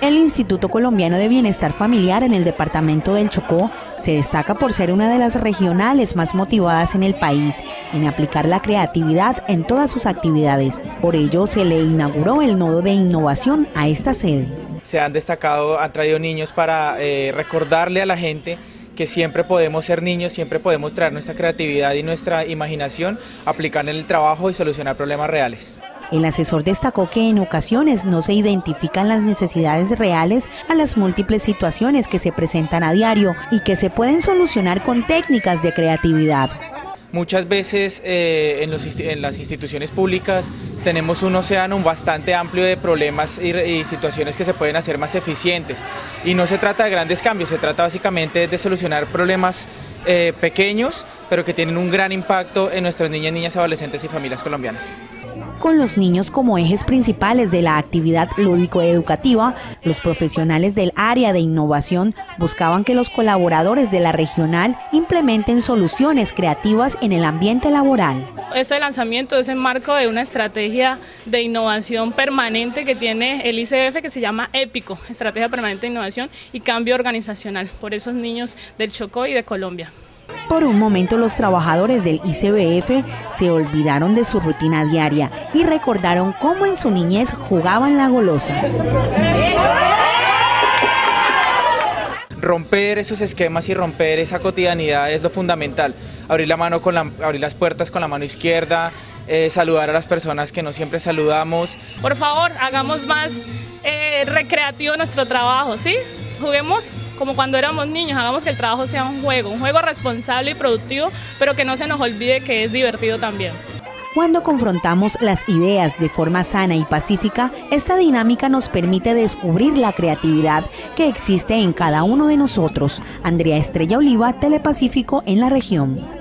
El Instituto Colombiano de Bienestar Familiar en el departamento del Chocó se destaca por ser una de las regionales más motivadas en el país en aplicar la creatividad en todas sus actividades. Por ello se le inauguró el nodo de innovación a esta sede. Se han destacado, han traído niños para eh, recordarle a la gente que siempre podemos ser niños, siempre podemos traer nuestra creatividad y nuestra imaginación, aplicar en el trabajo y solucionar problemas reales. El asesor destacó que en ocasiones no se identifican las necesidades reales a las múltiples situaciones que se presentan a diario y que se pueden solucionar con técnicas de creatividad. Muchas veces eh, en, las instituciones públicas tenemos un océano bastante amplio de problemas y, situaciones que se pueden hacer más eficientes. Y no se trata de grandes cambios, se trata básicamente de solucionar problemas eh, pequeños, pero que tienen un gran impacto en nuestras niñas, niñas, adolescentes y familias colombianas. Con los niños como ejes principales de la actividad lúdico-educativa, los profesionales del área de innovación buscaban que los colaboradores de la regional implementen soluciones creativas en el ambiente laboral. Este lanzamiento es en marco de una estrategia de innovación permanente que tiene el ICF que se llama EPICO, Estrategia Permanente de Innovación y Cambio Organizacional, por esos niños del Chocó y de Colombia. Por un momento los trabajadores del ICBF se olvidaron de su rutina diaria y recordaron cómo en su niñez jugaban la golosa. Romper esos esquemas y romper esa cotidianidad es lo fundamental. Abrir la mano con abrir las puertas con la mano izquierda, eh, saludar a las personas que no siempre saludamos. Por favor, hagamos más eh, recreativo nuestro trabajo, ¿sí? Juguemos como cuando éramos niños, hagamos que el trabajo sea un juego, un juego responsable y productivo, pero que no se nos olvide que es divertido también. Cuando confrontamos las ideas de forma sana y pacífica, esta dinámica nos permite descubrir la creatividad que existe en cada uno de nosotros. Andrea Estrella Oliva, Telepacífico en la región.